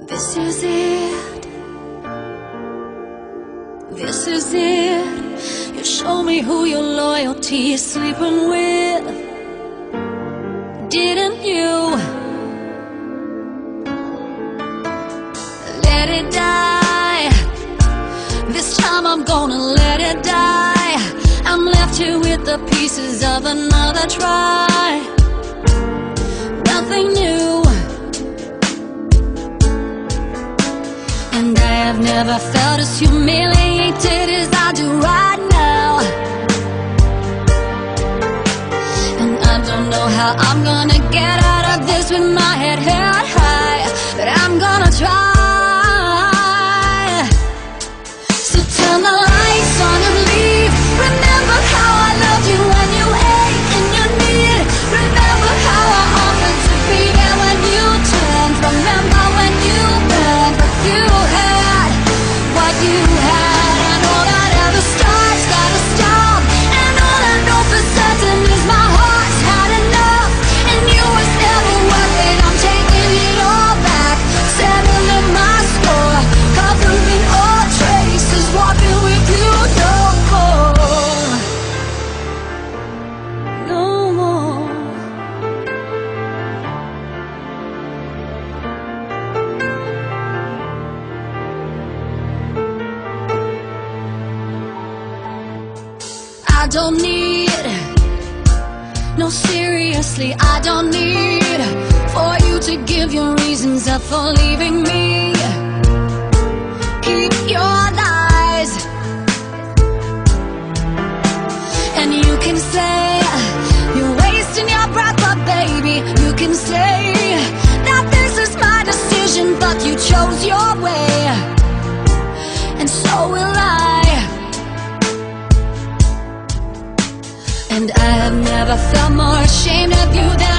This is it. This is it. You show me who your loyalty is sleeping with. Didn't you? Let it die. This time I'm gonna let it die. I'm left here with the pieces of another try. And I have never felt as humiliated as I do right I don't need, no seriously, I don't need for you to give your reasons up for leaving me. Keep your I've never felt more ashamed of you than